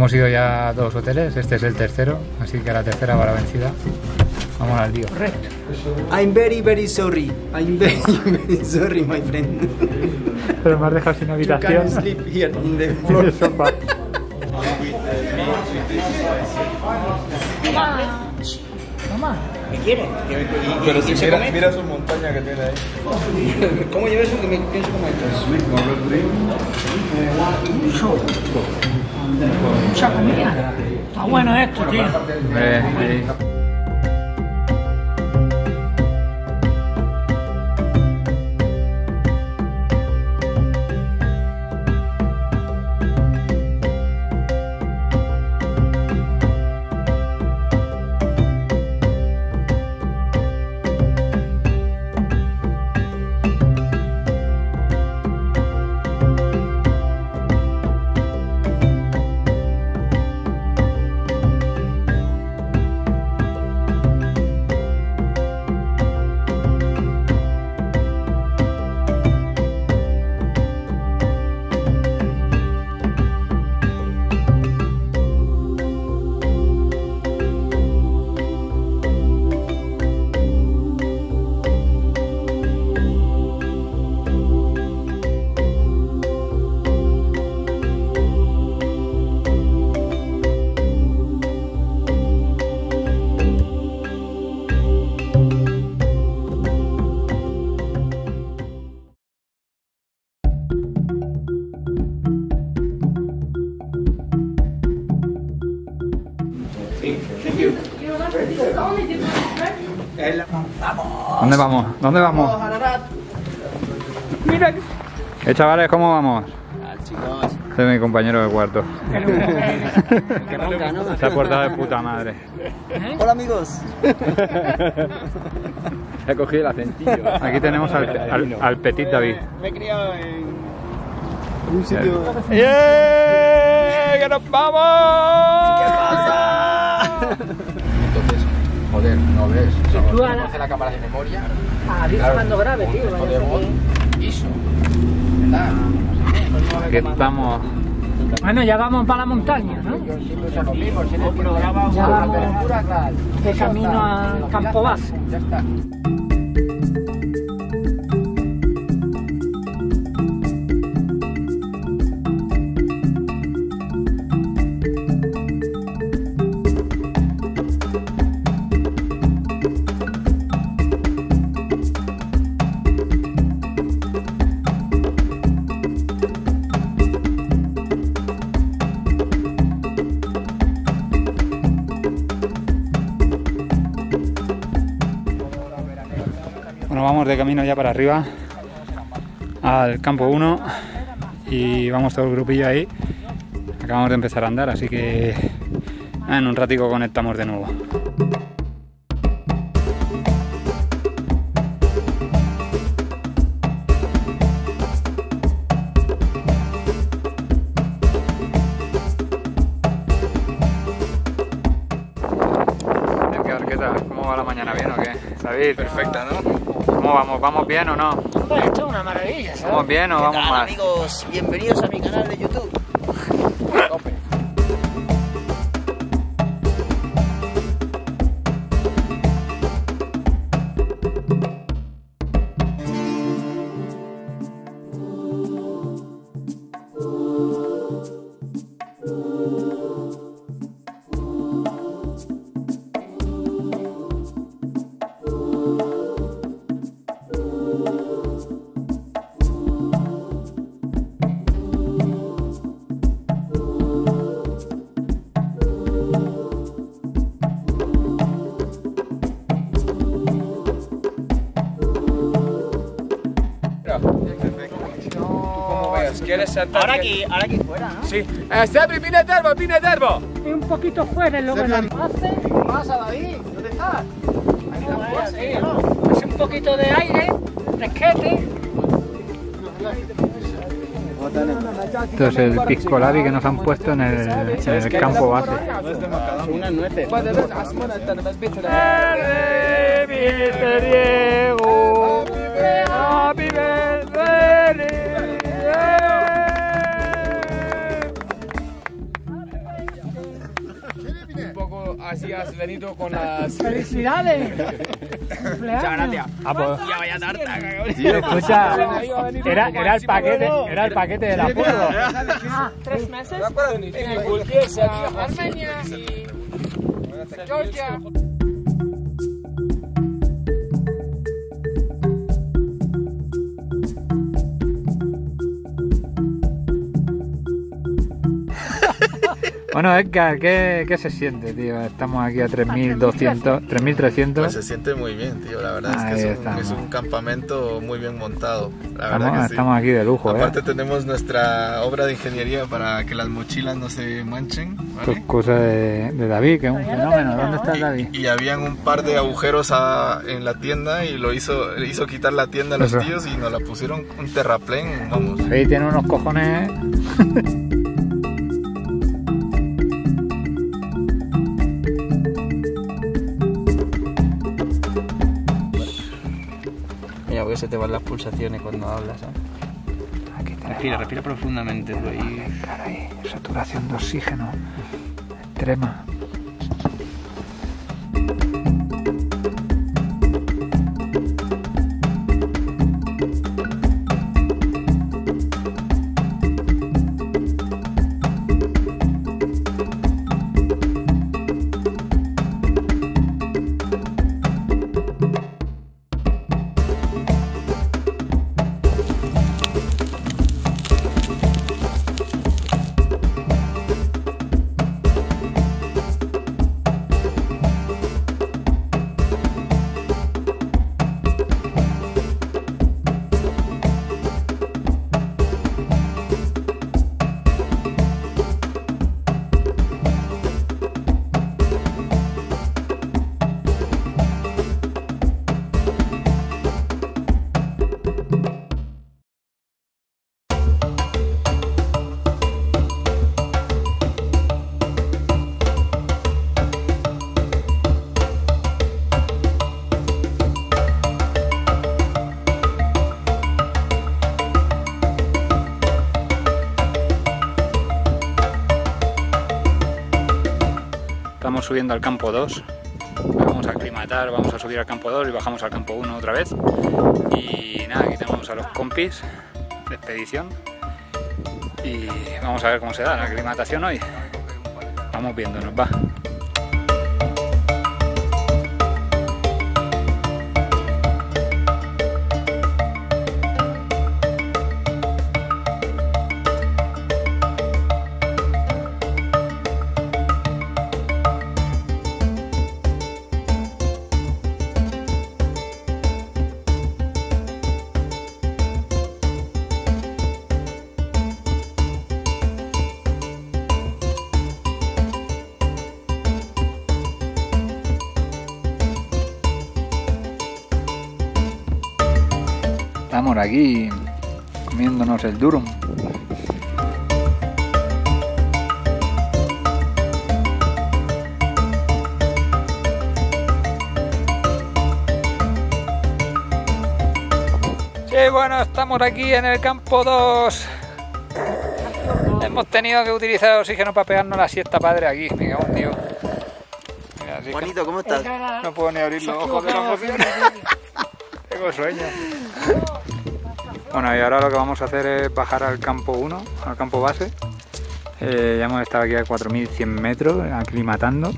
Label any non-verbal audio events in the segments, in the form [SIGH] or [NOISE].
Hemos ido ya a dos hoteles, este es el tercero, así que la tercera va la vencida. Vamos al lío. Correcto. I'm very, very sorry. I'm very, [LAUGHS] very sorry, my friend. Pero me has dejado sin You can sleep here in the [LAUGHS] floor. Mamá. ¿Qué quiere? Pero si mira, mira su montaña que tiene ahí. [LAUGHS] ¿Cómo lleva eso que me pienso como esto? Mucha comida. Está bueno esto, tío. Eh, eh. ¿Dónde vamos? ¿Dónde vamos? Mira. Eh, chavales, ¿cómo vamos? Este es mi compañero de cuarto. Que ronca, ¿no? Se ha portado de puta madre. Hola amigos. Se ha cogido el acentillo. Aquí tenemos al, al, al Petit David. Me he criado en un sitio. ¡Yeah! ¡Que nos vamos! Ves. O sea, tú ahora- conoce la cámara de memoria. Ah, claro, cuando grabe, con tío. a voz, que- ISO. ¿Verdad? Aquí estamos. Bueno, ya vamos para la montaña, ¿no? Si Ya vamos. De camino al campo base. Ya está. De camino ya para arriba al campo 1 y vamos todo el grupillo ahí. Acabamos de empezar a andar, así que ah, en un ratico conectamos de nuevo. Edgar, ¿qué tal? ¿Cómo va la mañana? ¿Bien o qué? David, Perfecta, ¿no? ¿Cómo vamos? ¿Vamos bien o no? Pues esto es una maravilla, ¿sabes? ¿Vamos bien o vamos mal? amigos? Bienvenidos a mi canal de YouTube. Saltar? Ahora aquí, ahora aquí fuera, ¿no? Sí. Eh, Sabri, pine terbo, pine terbo. Y un poquito fuera la base. ¿Qué pasa, David? ¿Dónde estás? Hace un poquito de aire, fresquete. Esto es el pisco labi que nos han puesto en el, en el campo base. Unas nueces. Así has venido con las... ¡Felicidades! Muchas gracias. Ah, pues, Ya vaya tarta, cabrón. escucha, [LAUGHS] era, era el paquete, era el paquete de la porro. Ah, tres meses. En Bulgaria, Armenia y Georgia. Bueno, Edgar, ¿qué, ¿qué se siente, tío? Estamos aquí a 3.200, 3.300. Pues se siente muy bien, tío. La verdad Ahí es que es un, es un campamento muy bien montado. La verdad Estamos, que sí. estamos aquí de lujo, ¿eh? Aparte tenemos nuestra obra de ingeniería para que las mochilas no se manchen, Esto es ¿vale? cosa de, de David, que es un fenómeno. ¿Dónde está David? Y habían un par de agujeros a- en la tienda y lo hizo, hizo quitar la tienda a los Eso. tíos y nos la pusieron un terraplén, vamos. Ahí tiene unos cojones. [LAUGHS] te van las pulsaciones cuando hablas. Aquí está. Respira, respira profundamente. tú ahí. Caray, saturación de oxígeno extrema. Subiendo al campo 2. Vamos a aclimatar, vamos a subir al campo 2 y bajamos al campo 1 otra vez. Y nada, aquí tenemos a los compis de expedición. Y vamos a ver cómo se da la aclimatación hoy. Vamos viéndonos, va. Estamos aquí comiéndonos el durum. Sí, bueno, estamos aquí en el campo 2. Hemos tenido que utilizar oxígeno para pegarnos la siesta padre aquí. Me cago en Juanito, ¿cómo estás? no puedo ni abrir los ojos de la emoción. Tengo sueño. Bueno, y ahora lo que vamos a hacer es bajar al campo 1, al campo base. Eh, ya hemos estado aquí a 4.100 metros, aclimatando.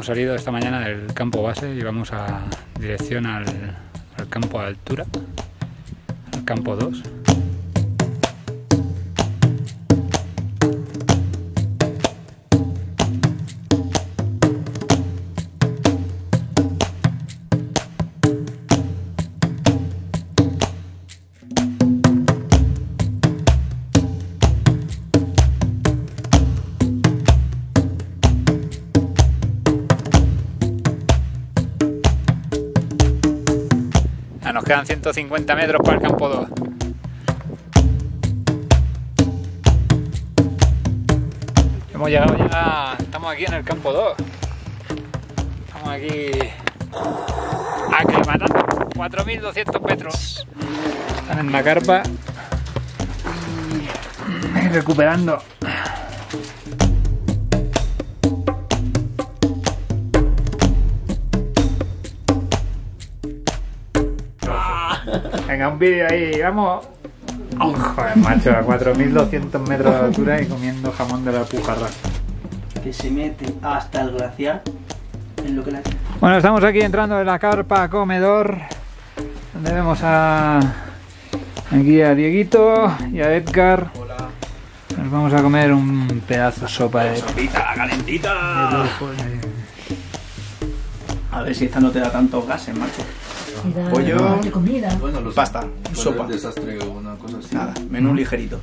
Hemos salido esta mañana del campo base y vamos a dirección al, al campo altura, al campo 2. Nos quedan 150 metros para el campo 2. Hemos llegado ya, estamos aquí en el campo 2. Estamos aquí aclimatando 4.200 metros. Están en la carpa recuperando. Venga, un vídeo ahí, vamos. Oh, joder, macho, a 4.200 metros de altura y comiendo jamón de la pujarra. Que se mete hasta el glaciar en lo que la... Bueno, estamos aquí entrando en la carpa comedor, donde vemos a aquí a Dieguito y a Edgar. Nos vamos a comer un pedazo de sopa de ¡Sopita, calentita! de- A ver si esta no te da tantos gases, macho. Pollo. de comida. Bueno, los Pasta, sopa. desastre o una cosa así. Nada, menú ligerito.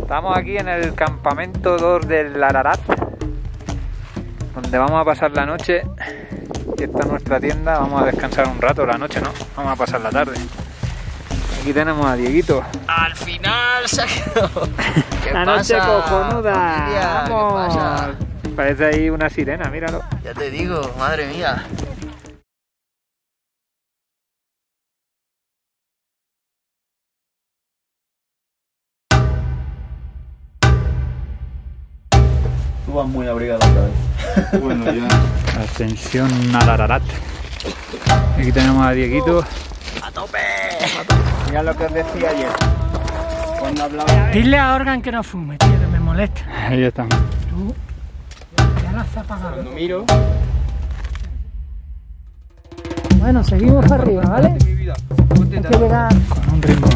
Estamos aquí en el campamento 2 del Ararat, donde vamos a pasar la noche. Y esta es nuestra tienda, vamos a descansar un rato, la noche no, vamos a pasar la tarde. Aquí tenemos a Dieguito. Al final se ha quedado. [LAUGHS] ¿Qué La noche cojonuda. familia? ¿Qué Vamos. pasa? Parece ahí una sirena, míralo. Ya te digo, madre mía. Tú vas muy abrigado otra vez. Bueno, ya. Ascensión al Ararat. Aquí tenemos a Dieguito. Mira lo que os decía ayer. Cuando hablaba. Dile a Organ que no fume, tío, que me molesta. Ahí estamos. Tú, ya la has apagado. Cuando miro. Bueno, seguimos para arriba, ¿vale? Hay que llegar. Con un ritmo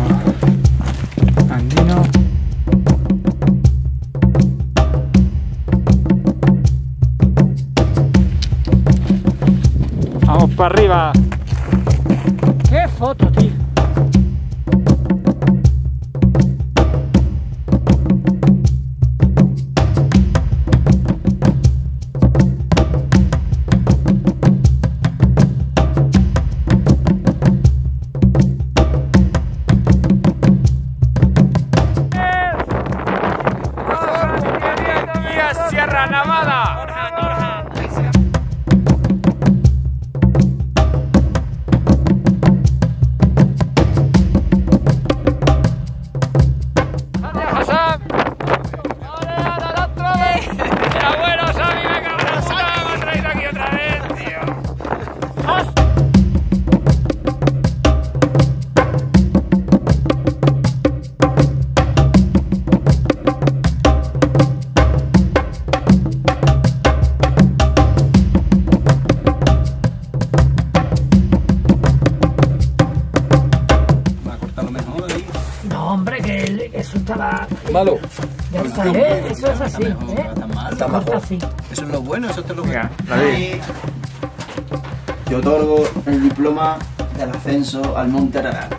arriba. Eso es así, ¿eh? Está mal. Está corta así. Eso es lo bueno, eso es lo bueno. David. Yo otorgo el diploma del ascenso al Monte Ararat.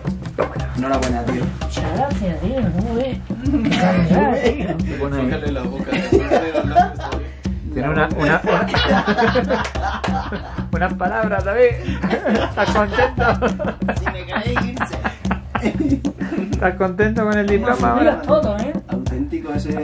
Enhorabuena, tío. Muchas gracias, tío. Calidad, [LAUGHS] tío. Fíjale la boca. bien. Tiene una, una, unas palabras, David. ¿Estás contento? Si me queréis irse. ¿Estás contento con el diploma Mira ahora? todo, ¿eh? Auténtico ese.